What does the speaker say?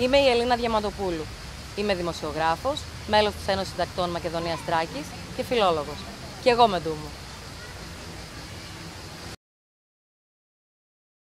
Είμαι η Ελίνα Διαμαντοπούλου. Είμαι δημοσιογράφος, μέλος της Ένωσης Συντακτών Μακεδονίας Τράκης και φιλόλογος. Και εγώ με ντούμου.